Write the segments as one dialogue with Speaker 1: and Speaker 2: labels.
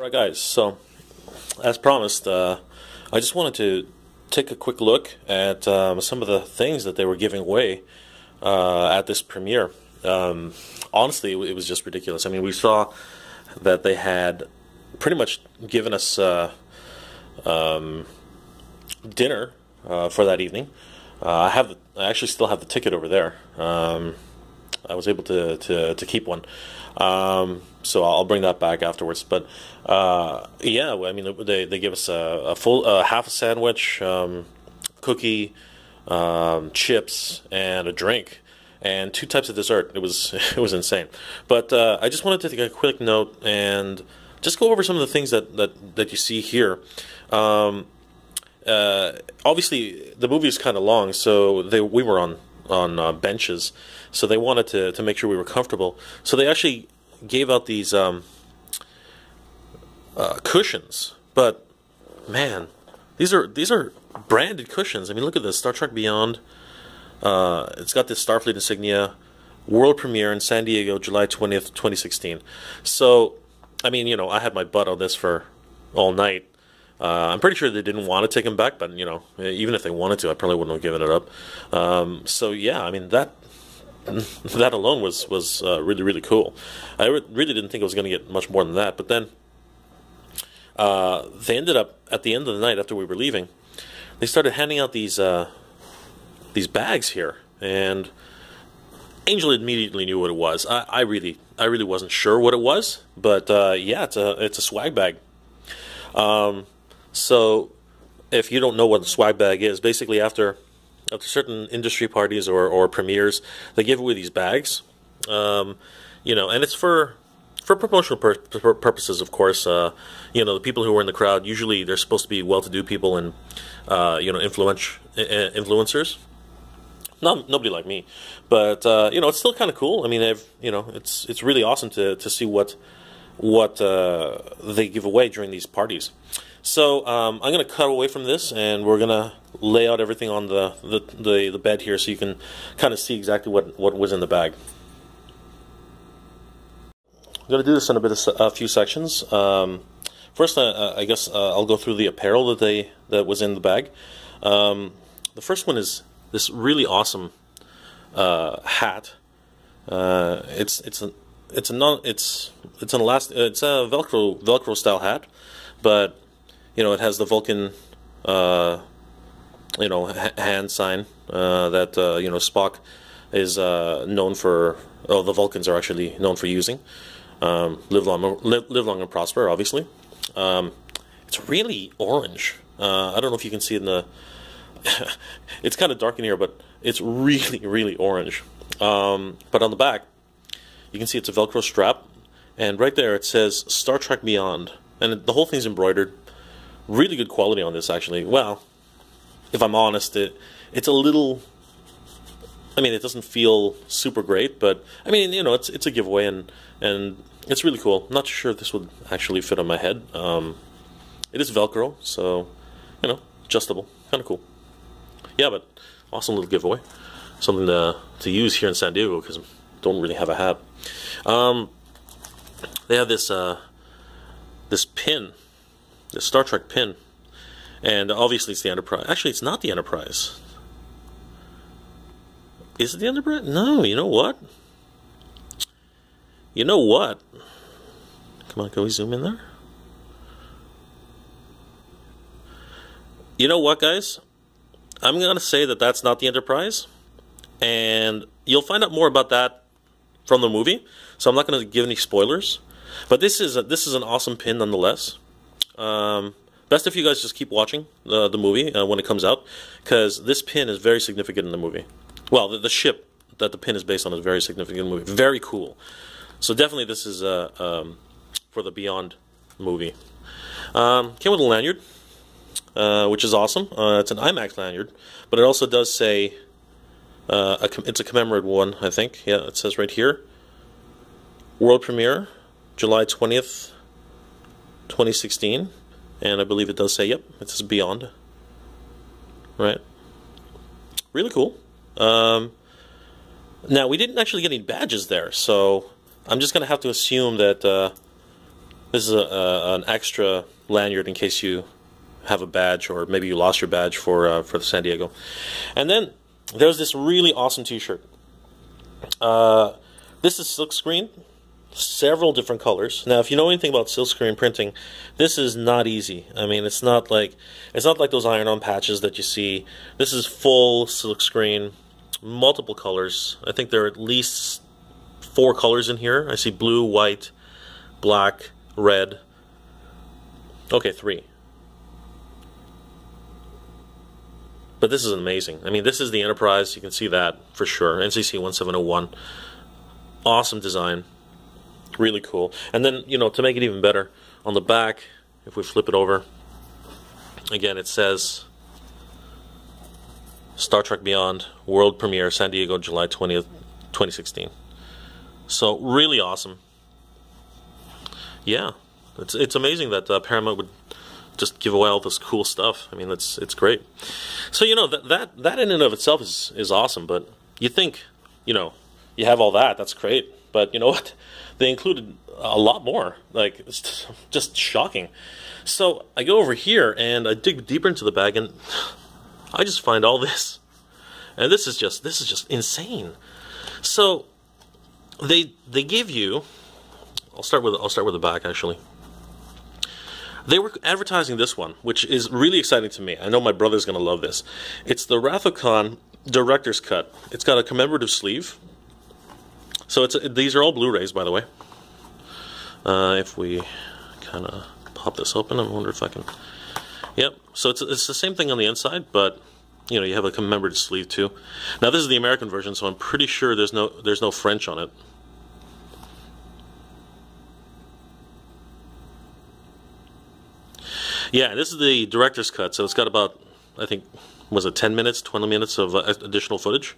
Speaker 1: Alright guys, so as promised, uh, I just wanted to take a quick look at um, some of the things that they were giving away uh, at this premiere. Um, honestly, it was just ridiculous. I mean, we saw that they had pretty much given us uh, um, dinner uh, for that evening. Uh, I have, I actually still have the ticket over there. I was able to, to, to keep one. Um, so I'll bring that back afterwards. But uh, yeah, I mean, they, they give us a, a full uh, half a sandwich, um, cookie, um, chips, and a drink, and two types of dessert. It was it was insane. But uh, I just wanted to take a quick note and just go over some of the things that that, that you see here. Um, uh, obviously, the movie is kind of long, so they we were on on uh, benches, so they wanted to to make sure we were comfortable. So they actually gave out these um, uh, cushions, but man, these are these are branded cushions. I mean, look at this Star Trek Beyond. Uh, it's got this Starfleet insignia, world premiere in San Diego, July twentieth, twenty sixteen. So, I mean, you know, I had my butt on this for all night. Uh, I'm pretty sure they didn't want to take him back, but you know, even if they wanted to, I probably wouldn't have given it up. Um, so yeah, I mean that that alone was was uh, really really cool. I re- really didn't think it was going to get much more than that, but then uh, they ended up at the end of the night after we were leaving. They started handing out these uh, these bags here, and Angel immediately knew what it was. I, I really I really wasn't sure what it was, but uh, yeah, it's a it's a swag bag. Um, so, if you don't know what a swag bag is, basically after after certain industry parties or, or premieres, they give away these bags. Um, you know, and it's for for promotional pur- purposes, of course. Uh, you know, the people who are in the crowd usually they're supposed to be well-to-do people and uh, you know influence influencers. Not nobody like me, but uh, you know it's still kind of cool. I mean, they've you know it's it's really awesome to to see what what uh, they give away during these parties. So um, I'm going to cut away from this, and we're going to lay out everything on the, the, the, the, bed here so you can kind of see exactly what, what was in the bag. I'm going to do this in a bit of a few sections. Um, first, uh, I guess uh, I'll go through the apparel that they that was in the bag. Um, the first one is this really awesome uh, hat. Uh, it's it's a it's a non it's it's an elast it's a velcro velcro style hat, but you know, it has the Vulcan, uh, you know, hand sign uh, that uh, you know Spock is uh, known for. Oh, the Vulcans are actually known for using. Um, live long, live, live long and prosper. Obviously, um, it's really orange. Uh, I don't know if you can see in the. it's kind of dark in here, but it's really, really orange. Um, but on the back, you can see it's a Velcro strap, and right there it says Star Trek Beyond, and the whole thing's embroidered really good quality on this actually. Well, if I'm honest, it it's a little. I mean, it doesn't feel super great, but I mean, you know, it's it's a giveaway and and it's really cool. Not sure if this would actually fit on my head. Um, it is Velcro, so you know, adjustable, kind of cool. Yeah, but awesome little giveaway, something to to use here in San Diego because don't really have a hat. Um, they have this uh, this pin the Star Trek pin. And obviously it's the Enterprise. Actually, it's not the Enterprise. Is it the Enterprise? No, you know what? You know what? Come on, can we zoom in there? You know what, guys? I'm going to say that that's not the Enterprise. And you'll find out more about that from the movie. So I'm not going to give any spoilers. But this is a, this is an awesome pin nonetheless. Um, best if you guys just keep watching the, the movie uh, when it comes out, because this pin is very significant in the movie. Well, the, the, ship that the pin is based on is very significant in the movie. Very cool. So definitely this is uh, um, for the Beyond movie. Um, came with a lanyard, uh, which is awesome. Uh, it's an IMAX lanyard, but it also does say uh, a it's a commemorative one, I think. Yeah, it says right here. World premiere, July 20th, 2016, and I believe it does say, yep, it says Beyond. Right? Really cool. Um, now, we didn't actually get any badges there, so I'm just going to have to assume that uh, This is a, a, an extra lanyard in case you have a badge or maybe you lost your badge for uh, for San Diego. And then there's this really awesome T-shirt. Uh, this is silkscreen, several different colors. Now, if you know anything about silkscreen printing, this is not easy. I mean, it's not like it's not like those iron-on patches that you see. This is full silkscreen, multiple colors. I think there are at least four colors in here. I see blue, white, black, red. Okay, three. But this is amazing. I mean, this is the Enterprise. You can see that for sure. NCC 1701. Awesome design. Really cool. And then, you know, to make it even better, on the back, if we flip it over, again, it says Star Trek Beyond World Premiere, San Diego, July 20th, 2016. So, really awesome. Yeah. It's, it's amazing that uh, Paramount would just give away all this cool stuff. I mean, it's it's great. So you know that that that in and of itself is is awesome. But you think, you know, you have all that. That's great. But you know what? They included a lot more. Like it's just shocking. So I go over here and I dig deeper into the bag and I just find all this. And this is just this is just insane. So they they give you I'll start with I'll start with the back actually. They were advertising this one, which is really exciting to me. I know my brother's going to love this. It's the Wrath Director's Cut. It's got a commemorative sleeve. So it's these are all Blu-rays, by the way. Uh, if we kind of pop this open, I wonder if I can. Yep. So it's it's the same thing on the inside, but you know you have a commemorative sleeve too. Now this is the American version, so I'm pretty sure there's no there's no French on it. Yeah, this is the director's cut, so it's got about, I think, was it 10 minutes, 20 minutes of uh, additional footage.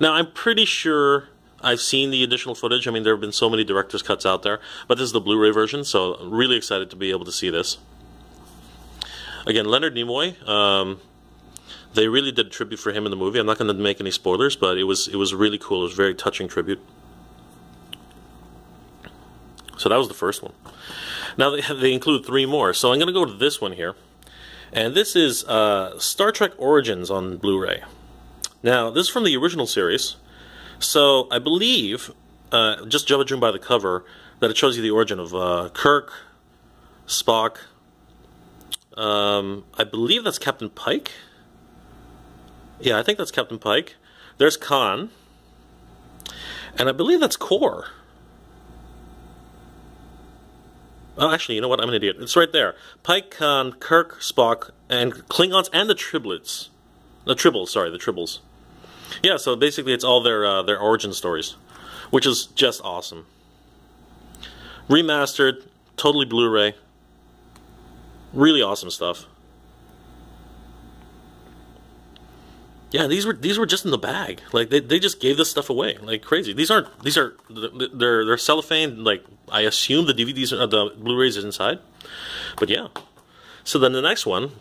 Speaker 1: Now, I'm pretty sure I've seen the additional footage. I mean, there have been so many director's cuts out there, but this is the Blu-ray version, so I'm really excited to be able to see this. Again, Leonard Nimoy, um, they really did a tribute for him in the movie. I'm not going to make any spoilers, but it was it was really cool. It was a very touching tribute. So that was the first one. Now they, they include three more, so I'm going to go to this one here. And this is uh, Star Trek Origins on Blu-ray. Now, this is from the original series. So I believe, uh, just judging by the cover, that it shows you the origin of uh, Kirk, Spock. Um, I believe that's Captain Pike. Yeah, I think that's Captain Pike. There's Khan. And I believe that's Kor. Oh, actually, you know what? I'm an idiot. It's right there. Pike, Khan, Kirk, Spock, and Klingons, and the Triplets. The Tribbles, sorry, the Tribbles. Yeah, so basically it's all their uh, their origin stories, which is just awesome. Remastered, totally Blu-ray. Really awesome stuff. Yeah, these were these were just in the bag. Like they, they just gave this stuff away like crazy. These aren't these are they're they're cellophane. Like I assume the DVDs are the Blu-rays is inside, but yeah. So then the next one,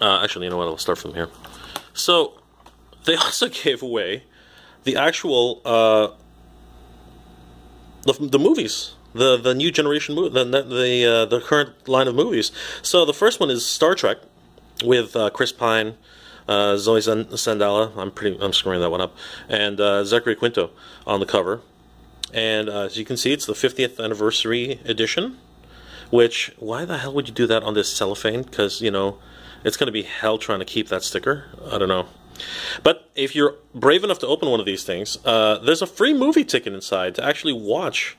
Speaker 1: uh, actually, you know what? I'll start from here. So they also gave away the actual uh, the the movies. The, the new generation movie, the the uh, the current line of movies. So the first one is Star Trek, with uh, Chris Pine, uh, Zoe Saldana. I'm pretty. I'm screwing that one up. And uh, Zachary Quinto on the cover. And uh, as you can see, it's the 50th anniversary edition. Which why the hell would you do that on this cellophane? Because you know, it's going to be hell trying to keep that sticker. I don't know. But if you're brave enough to open one of these things, uh, there's a free movie ticket inside to actually watch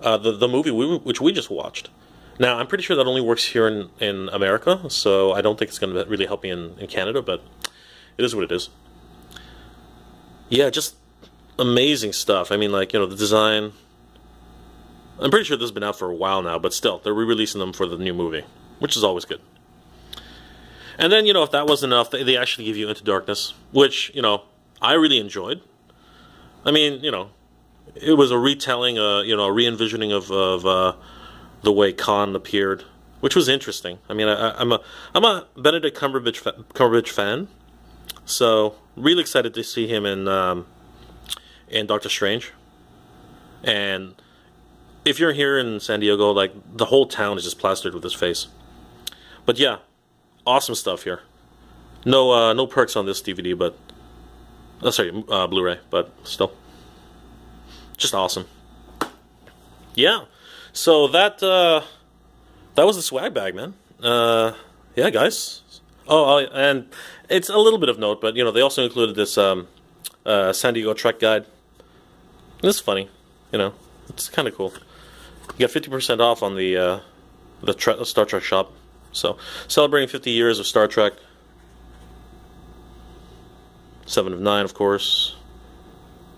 Speaker 1: uh, the the movie we, which we just watched. Now, I'm pretty sure that only works here in, in America, so I don't think it's going to really help me in, in Canada, but it is what it is. Yeah, just amazing stuff. I mean, like, you know, the design. I'm pretty sure this has been out for a while now, but still, they're re releasing them for the new movie, which is always good. And then, you know, if that wasn't enough, they, they actually give you Into Darkness, which, you know, I really enjoyed. I mean, you know, it was a retelling, uh, you know, a re envisioning of, of uh, the way Khan appeared, which was interesting. I mean, I, am a I'm a Benedict Cumberbatch fa Cumberbatch fan, so really excited to see him in um, in Doctor Strange, and if you're here in San Diego, like the whole town is just plastered with his face. But yeah, awesome stuff here. No, uh, no perks on this DVD, but oh, sorry, uh, Blu-ray, but still, just awesome. Yeah, so that uh, that was the swag bag, man. Uh, yeah, guys. Oh, oh, and it's a little bit of note, but you know they also included this um, uh, San Diego Trek guide. It's funny, you know. It's kind of cool. You get fifty percent off on the uh, the Star Trek shop. So celebrating fifty years of Star Trek. Seven of Nine, of course.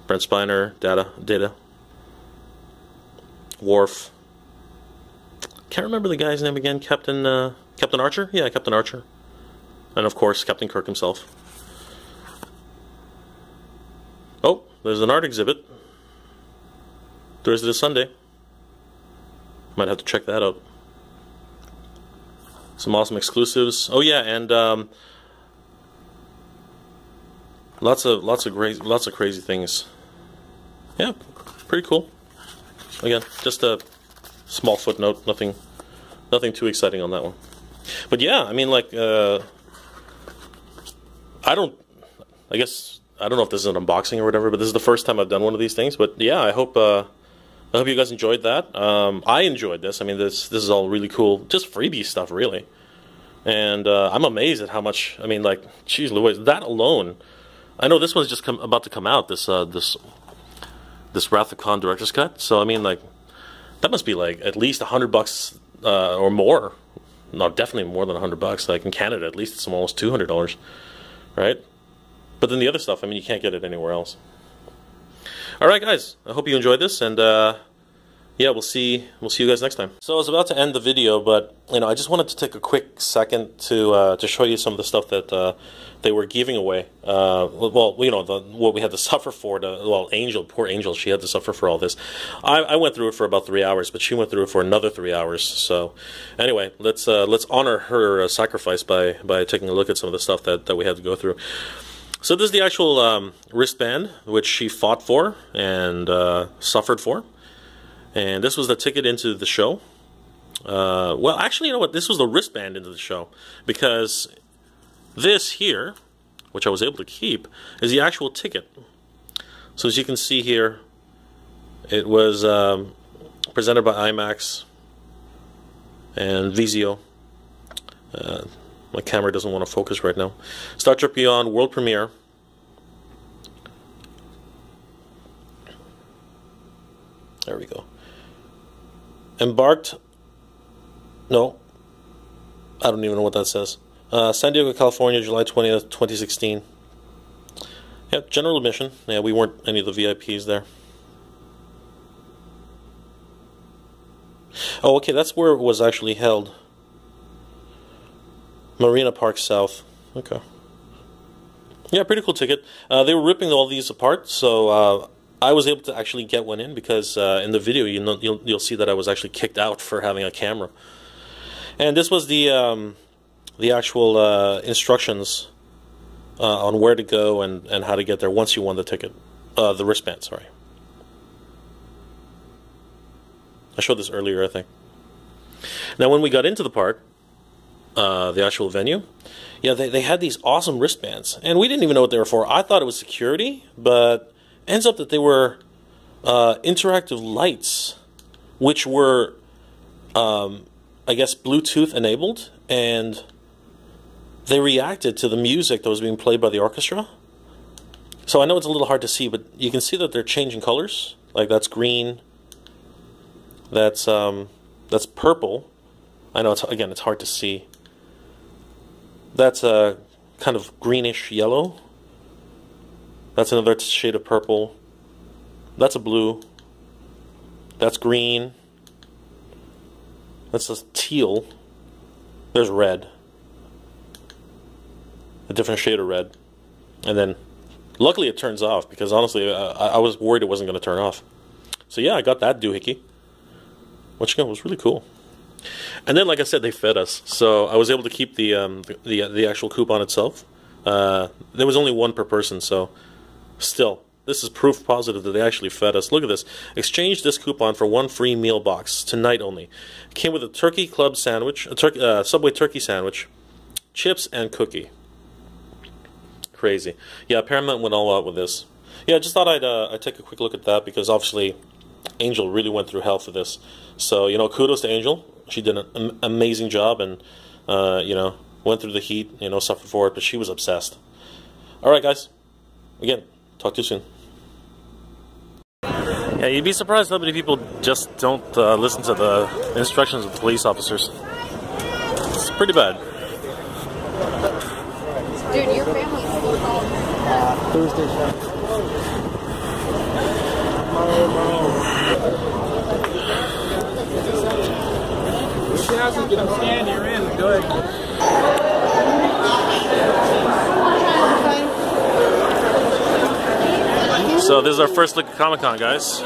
Speaker 1: Brent Spiner, Data, Data. Worf. Can't remember the guy's name again. Captain uh, Captain Archer. Yeah, Captain Archer. And of course, Captain Kirk himself. Oh, there's an art exhibit. Thursday to Sunday. Might have to check that out. Some awesome exclusives. Oh yeah, and um, lots of lots of great lots of crazy things. Yeah, pretty cool. Again, just a small footnote. Nothing, nothing too exciting on that one. But yeah, I mean, like, uh, I don't. I guess I don't know if this is an unboxing or whatever, but this is the first time I've done one of these things. But yeah, I hope. Uh, I hope you guys enjoyed that. Um, I enjoyed this. I mean, this this is all really cool, just freebie stuff, really. And uh, I'm amazed at how much. I mean, like, geez, Louise, that alone. I know this one's just come, about to come out. This uh, this this Wrath of Khan director's cut. So I mean, like, that must be like at least a hundred bucks uh, or more. No, definitely more than a hundred bucks. Like in Canada, at least it's almost two hundred dollars, right? But then the other stuff, I mean, you can't get it anywhere else. All right, guys. I hope you enjoyed this, and uh, yeah, we'll see. We'll see you guys next time. So I was about to end the video, but you know, I just wanted to take a quick second to uh, to show you some of the stuff that uh, they were giving away. Uh, well, you know, the, what we had to suffer for. The, well, Angel, poor Angel, she had to suffer for all this. I, I, went through it for about three hours, but she went through it for another three hours. So, anyway, let's uh, let's honor her uh, sacrifice by by taking a look at some of the stuff that that we had to go through. So this is the actual um, wristband which she fought for and uh, suffered for. And this was the ticket into the show. Uh, well, actually, you know what? This was the wristband into the show because this here, which I was able to keep, is the actual ticket. So as you can see here, it was um, presented by IMAX and Vizio. Uh, my camera doesn't want to focus right now. Star Trek Beyond world premiere. There we go. Embarked. No. I don't even know what that says. Uh, San Diego, California, July 20th, 2016. Yep, general admission. Yeah, we weren't any of the VIPs there. Oh, okay, that's where it was actually held. Marina Park South. Okay. Yeah, pretty cool ticket. Uh, they were ripping all these apart, so uh, I was able to actually get one in because uh, in the video you know, you'll you'll see that I was actually kicked out for having a camera. And this was the um, the actual uh, instructions uh, on where to go and, and how to get there once you won the ticket, uh, the wristband. Sorry. I showed this earlier, I think. Now, when we got into the park, uh, the actual venue, yeah, they, they had these awesome wristbands, and we didn't even know what they were for. I thought it was security, but ends up that they were uh, interactive lights, which were, um, I guess, Bluetooth enabled, and they reacted to the music that was being played by the orchestra. So I know it's a little hard to see, but you can see that they're changing colors. Like that's green. That's um, that's purple. I know it's again it's hard to see. That's a kind of greenish yellow. That's another shade of purple. That's a blue. That's green. That's a teal. There's red. A different shade of red. And then, luckily it turns off because honestly, uh, I, I was worried it wasn't going to turn off. So yeah, I got that doohickey. Which again was really cool. And then, like I said, they fed us, so I was able to keep the um, the, the, actual coupon itself. Uh, there was only one per person, so still This is proof positive that they actually fed us. Look at this. Exchange this coupon for one free meal box tonight only. came with a turkey club sandwich, a tur- uh, Subway turkey sandwich, chips, and cookie. Crazy. Yeah, Paramount went all out with this. Yeah, I just thought I'd, uh, I'd take a quick look at that because obviously Angel really went through hell for this. So, you know, kudos to Angel. She did an amazing job and, uh, you know, went through the heat, you know, suffered for it, but she was obsessed. All right, guys. Again, talk to you soon. Yeah, you'd be surprised how many people just don't uh, listen to the instructions of the police officers. It's pretty bad.
Speaker 2: Dude, your family's still called.
Speaker 3: Thursday show.
Speaker 4: You're in.
Speaker 1: So this is our first look at Comic Con, guys.